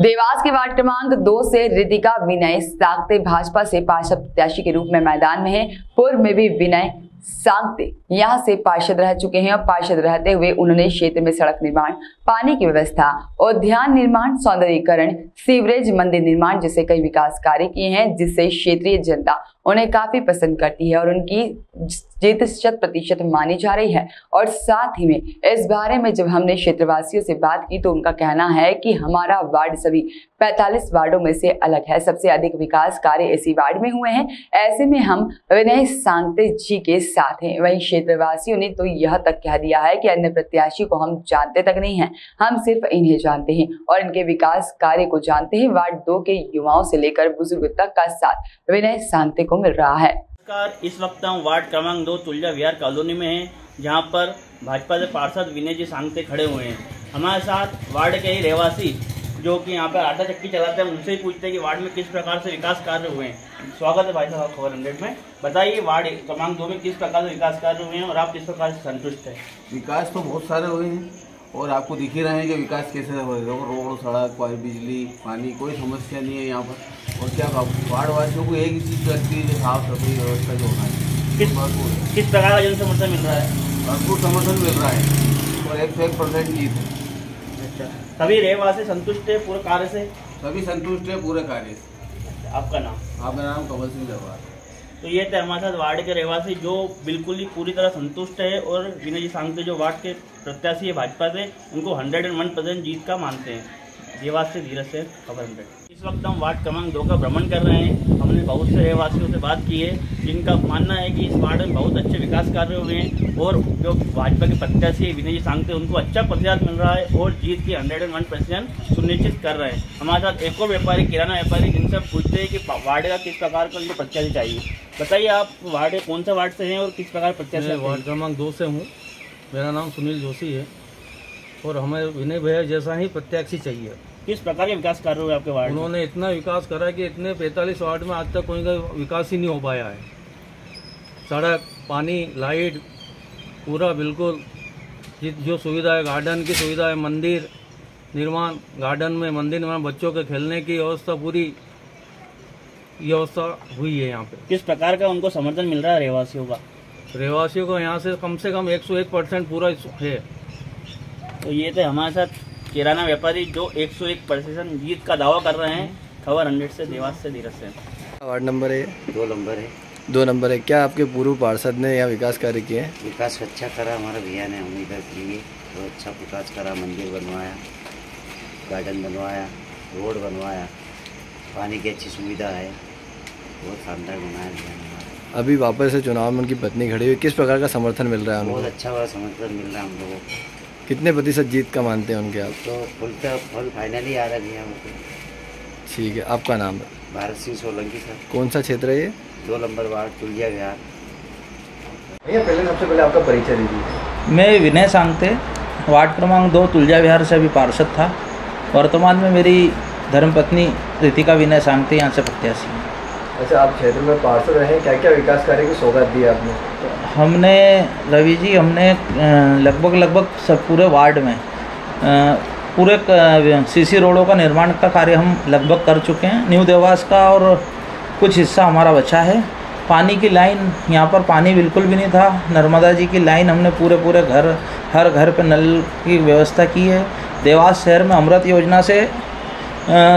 देवास के वार्ड क्रमांक दो से रितिका विनय सागते भाजपा से पार्षद प्रत्याशी के रूप में मैदान में है। पूर्व में भी विनय सांगते। यहाँ से पार्षद रह चुके हैं और पार्षद रहते हुए उन्होंने क्षेत्र में सड़क निर्माण, पानी की व्यवस्था उद्यान निर्माण, सौंदर्यीकरण, सीवरेज मंदिर निर्माण जैसे कई विकास कार्य किए हैं, जिससे क्षेत्रीय जनता उन्हें काफ़ी पसंद करती है और उनकी जीत शत प्रतिशत मानी जा रही है। और साथ ही में इस बारे में जब हमने क्षेत्रवासियों से बात की तो उनका कहना है कि हमारा वार्ड सभी 45 वार्डों में से अलग है। सबसे अधिक विकास कार्य इसी वार्ड में हुए हैं। ऐसे में हम विनय सांगते जी के साथ हैं। वहीं क्षेत्रवासियों ने तो यह तक कह दिया है कि अन्य प्रत्याशी को हम जानते तक नहीं है। हम सिर्फ़ इन्हें जानते हैं और इनके विकास कार्य को जानते हैं वार्ड दो के युवाओं से लेकर बुज़ुर्ग तक का साथ विनय सांगते को मिल रहा है। इस वक्त हम वार्ड क्रमांक दो तुलजा विहार कॉलोनी में हैं, जहाँ पर भाजपा से पार्षद विनय जी सांगते खड़े हुए हैं। हमारे साथ वार्ड के ही रहवासी जो कि यहाँ पर आटा चक्की चलाते हैं उनसे ही पूछते हैं कि वार्ड में किस प्रकार से विकास कार्य हुए हैं। स्वागत है भाई साहब खबर हंड्रेड में। बताइए वार्ड क्रमांक दो में किस प्रकार से विकास कार्य हुए हैं और आप किस प्रकार से संतुष्ट हैं? विकास तो बहुत सारे हुए हैं और आपको दिख ही रहे हैं कि विकास कैसे हो रहा है। रोड सड़क कोई बिजली पानी कोई समस्या नहीं है यहाँ पर। और क्या वार्ड वासियों को एक ही चीज़ लगती है साफ़ सफ़ाई व्यवस्था जो होना है किस किस प्रकार का जन समर्थन मिल रहा है? भरपूर समर्थन मिल रहा है। और एक सौ एक परसेंट जीत है। अच्छा सभी रहवासी संतुष्ट है पूरे कार्य से? सभी संतुष्ट है पूरे कार्य से। आपका नाम? आपका नाम कमल सिंह जवाहर। तो ये थे हमारे साथ वार्ड के रहवासी जो बिल्कुल ही पूरी तरह संतुष्ट है और विनय जी सांगते जो वार्ड के प्रत्याशी है भाजपा से उनको हंड्रेड एंड वन परसेंट जीत का मानते हैं। देवास से धीरज से खबर हंड्रेड वक्त हम वार्ड क्रमांक दो का भ्रमण कर रहे हैं। हमने बहुत से रहवासियों से बात की है जिनका मानना है कि इस वार्ड में बहुत अच्छे विकास कार्य हुए हैं और जो भाजपा के प्रत्याशी विनय जी सांगते उनको अच्छा प्रतिशत मिल रहा है और जीत की हंड्रेड एंड वन परसेंट सुनिश्चित कर रहे हैं। हमारे साथ एक और व्यापारी किराना व्यापारी जिनसे पूछते हैं कि वार्ड का किस प्रकार का उनको प्रत्याशी चाहिए। बताइए आप वार्ड कौन सा वार्ड से हैं और किस प्रकार प्रत्याशी वार्ड क्रमांक दो से हूँ। मेरा नाम सुनील जोशी है और हमें विनय भैया जैसा ही प्रत्याशी चाहिए। किस प्रकार के विकास कार्य हुए आपके वार्ड उन्होंने इतना विकास करा है कि इतने 45 वार्ड में आज तक कोई का विकास ही नहीं हो पाया है। सड़क पानी लाइट पूरा बिल्कुल जि- सुविधा है गार्डन की सुविधा है मंदिर निर्माण गार्डन में मंदिर निर्माण बच्चों के खेलने की व्यवस्था पूरी व्यवस्था हुई है यहाँ पे। किस प्रकार का उनको समर्थन मिल रहा है रहवासियों का? रहवासियों को यहाँ से कम से कम 101 परसेंट पूरा है। तो ये थे हमारे साथ किराना व्यापारी जो 101 परसेंट जीत का दावा कर रहे हैं खबर हंड्रेड से देवास से धीरज से। वार्ड नंबर है दो नंबर है। दो नंबर है। क्या आपके पूर्व पार्षद ने यहाँ विकास कार्य किए हैं? विकास अच्छा करा हमारा भैया ने हम इधर किए तो अच्छा विकास करा मंदिर बनवाया गार्डन बनवाया रोड बनवाया पानी की अच्छी सुविधा है। बहुत शानदार बनाया भैया अभी वापस से चुनाव में उनकी पत्नी खड़ी हुई। किस प्रकार का समर्थन मिल रहा है बहुत अच्छा बड़ा समर्थन मिल रहा है हम लोगों को। कितने प्रतिशत जीत का मानते हैं उनके आप? तो फुल का फल फाइनल ही आ रहा है हमको। ठीक है आपका नाम? है भारत सिंह सोलंकी सर। कौन सा क्षेत्र है ये? दो नंबर वार्ड तुलिया विहार। भैया पहले सबसे पहले आपका परिचय दीजिए। मैं विनय सांगते वार्ड क्रमांक दो तुलजा विहार से अभी पार्षद था। वर्तमान में मेरी धर्मपत्नी रितिका विनय सांगते यहाँ से प्रत्याशी अच्छा आप क्षेत्र में पार्षद रहे क्या क्या विकास कार्य की सौगात दी आपने? हमने, रवि जी, हमने लगभग लगभग सब पूरे वार्ड में पूरे सीसी रोडों का निर्माण का कार्य हम लगभग कर चुके हैं। न्यू देवास का और कुछ हिस्सा हमारा बचा है। पानी की लाइन, यहाँ पर पानी बिल्कुल भी नहीं था। नर्मदा जी की लाइन हमने पूरे पूरे घर, हर घर पे नल की व्यवस्था की है। देवास शहर में अमृत योजना से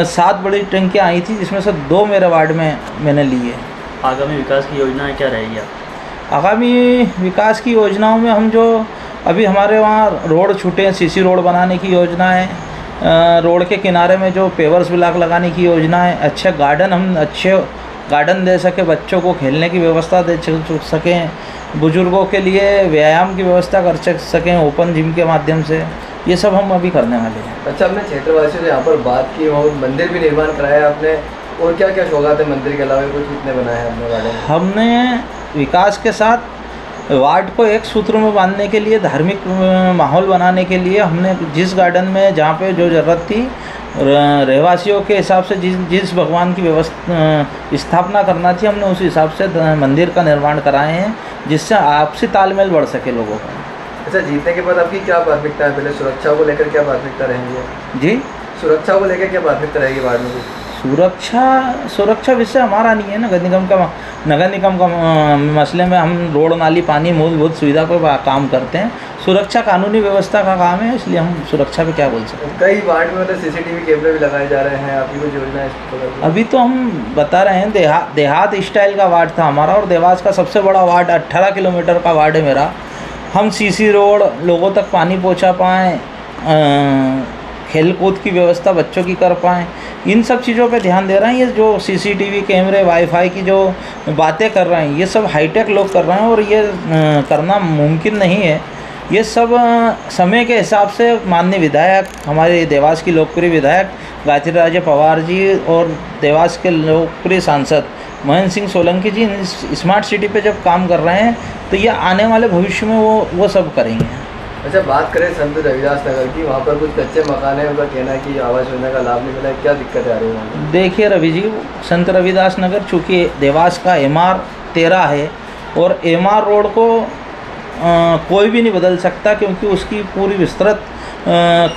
सात बड़ी टंकियाँ आई थी, जिसमें से दो मेरे वार्ड में मैंने ली है। आगामी विकास की योजनाएँ क्या रहेगी आप? आगामी विकास की योजनाओं में हम जो अभी हमारे वहाँ रोड छूटे हैं सीसी रोड बनाने की योजना है रोड के किनारे में जो पेवर्स ब्लॉक लगाने की योजना है अच्छे गार्डन हम अच्छे गार्डन दे सके बच्चों को खेलने की व्यवस्था दे सकें बुज़ुर्गों के लिए व्यायाम की व्यवस्था कर सकें ओपन जिम के माध्यम से ये सब हम अभी करने वाले हैं। अच्छा हमने क्षेत्रवासियों से यहाँ पर बात की और मंदिर भी निर्माण कराया आपने और क्या क्या सौगात है मंदिर के अलावा कुछ कितने बनाए हैं आपने गार्डन हमने विकास के साथ वार्ड को एक सूत्र में बांधने के लिए धार्मिक माहौल बनाने के लिए हमने जिस गार्डन में जहाँ पे जो ज़रूरत थी रहवासियों के हिसाब से जिस जिस भगवान की व्यवस्था स्थापना करना थी हमने उस हिसाब से मंदिर का निर्माण कराए हैं जिससे आपसी तालमेल बढ़ सके लोगों का। अच्छा जीतने के बाद आपकी क्या प्राथमिकता है? पहले सुरक्षा को लेकर क्या प्राथमिकता रहेंगी? जी? सुरक्षा को लेकर क्या प्राथमिकता रहेगी वार्ड में? सुरक्षा सुरक्षा विषय हमारा नहीं है नगर निगम का नगर निगम का मसले में हम रोड नाली पानी मूलभूत सुविधा पर काम करते हैं। सुरक्षा कानूनी व्यवस्था का काम है इसलिए हम सुरक्षा पे क्या बोल सकते हैं? कई वार्ड में मतलब सीसीटीवी कैमरे भी लगाए जा रहे हैं आपकी कुछ योजना है अभी तो हम बता रहे हैं देहा देहात स्टाइल का वार्ड था हमारा और देवास का सबसे बड़ा वार्ड 18 किलोमीटर का वार्ड है मेरा। हम सीसी रोड लोगों तक पानी पहुँचा पाएँ खेल कूद की व्यवस्था बच्चों की कर पाएँ इन सब चीज़ों पे ध्यान दे रहे हैं, ये जो सीसीटीवी कैमरे वाईफाई की जो बातें कर रहे हैं, ये सब हाईटेक लोग कर रहे हैं और ये करना मुमकिन नहीं है। ये सब समय के हिसाब से माननीय विधायक, हमारे देवास की लोकप्रिय विधायक गायत्री राजे पवार जी और देवास के लोकप्रिय सांसद महेंद्र सिंह सोलंकी जी स्मार्ट सिटी पे जब काम कर रहे हैं तो ये आने वाले भविष्य में वो वो सब करेंगे। अच्छा बात करें संत रविदास नगर की वहाँ पर कुछ कच्चे मकान है उनका कहना है कि आवास योजना का लाभ नहीं मिला क्या दिक्कतें आ रही है देखिए रवि जी संत रविदास नगर चूँकि देवास का एम आर तेरह है और एम आर रोड को अ, कोई भी नहीं बदल सकता क्योंकि उसकी पूरी विस्तृत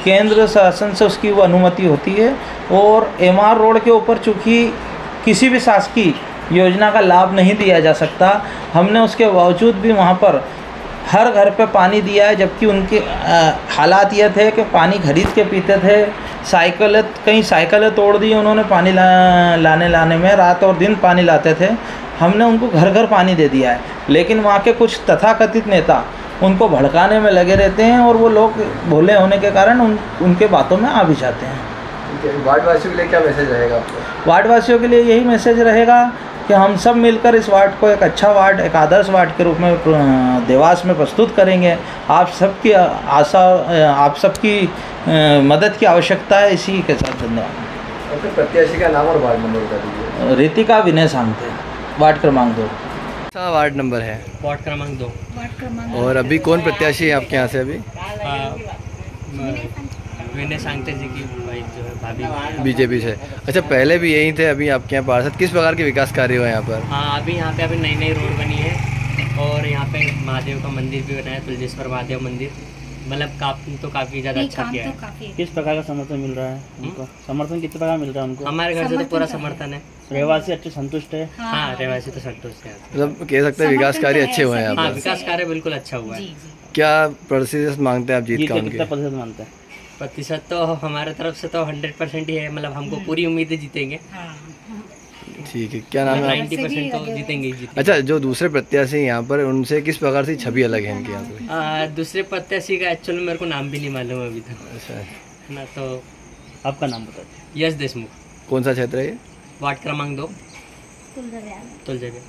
केंद्र शासन से उसकी वो अनुमति होती है। और एम आर रोड के ऊपर चूँकि किसी भी शासकीय योजना का लाभ नहीं दिया जा सकता हमने उसके बावजूद भी वहाँ पर हर घर पे पानी दिया है जबकि उनके हालात ये थे कि पानी खरीद के पीते थे। साइकिलें कई साइकिलें तोड़ दी उन्होंने पानी ला, लाने लाने में। रात और दिन पानी लाते थे। हमने उनको घर घर पानी दे दिया है। लेकिन वहाँ के कुछ तथाकथित नेता उनको भड़काने में लगे रहते हैं और वो लोग भोले होने के कारण उन उनके बातों में आ भी जाते हैं। ठीक है वार्ड वासियों के लिए क्या मैसेज रहेगा आपका? वार्ड वासियों के लिए यही मैसेज रहेगा कि हम सब मिलकर इस वार्ड को एक अच्छा वार्ड एक आदर्श वार्ड के रूप में देवास में प्रस्तुत करेंगे। आप सबकी आशा आप सबकी मदद की आवश्यकता है इसी के साथ धन्यवाद। प्रत्याशी का नाम और वार्ड नंबर बता दीजिए। रितिका विनय सांगते वार्ड क्रमांक दो। अच्छा वार्ड नंबर है। वार्ड क्रमांक दो। और अभी कौन प्रत्याशी है आपके यहाँ से अभी? आ, म- विनय सांगते जी की जो है भाभी बीजेपी से। अच्छा पहले भी यही थे अभी आपके यहाँ पार्षद। किस प्रकार के विकास कार्य हुए यहाँ पर? हाँ अभी यहाँ पे अभी नई नई रोड बनी है और यहाँ पे महादेव का मंदिर भी बना है तुलजेश्वर महादेव मंदिर। मतलब काफ़ी तो काफ़ी ज़्यादा अच्छा किया है। किस प्रकार का समर्थन मिल रहा है उनको समर्थन कितने प्रकार मिल रहा है उनको हमारे घर से तो पूरा समर्थन है। रहवासी अच्छे संतुष्ट है? हाँ। रहवासी तो संतुष्ट है। मतलब कह सकते हैं विकास कार्य अच्छे हुए हैं हाँ विकास कार्य बिल्कुल अच्छा हुआ है। क्या प्रतिशत मांगते हैं आप जीत जीत का कितना प्रतिशत मानते हैं? प्रतिशत तो हमारे तरफ़ से तो हंड्रेड परसेंट ही है मतलब हमको पूरी उम्मीद है। जीतेंगे ठीक है क्या नाम है नाइन्टी परसेंट तो जीतेंगे ही अच्छा जो दूसरे प्रत्याशी यहाँ पर उनसे किस प्रकार से छवि अलग है इनके यहाँ पे? दूसरे प्रत्याशी का एक्चुअल मेरे को नाम भी नहीं मालूम है अभी तक। अच्छा। ना तो आपका नाम बता यश देशमुख। कौन सा क्षेत्र है ये? वार्ड क्रमांक दो। तुलजगे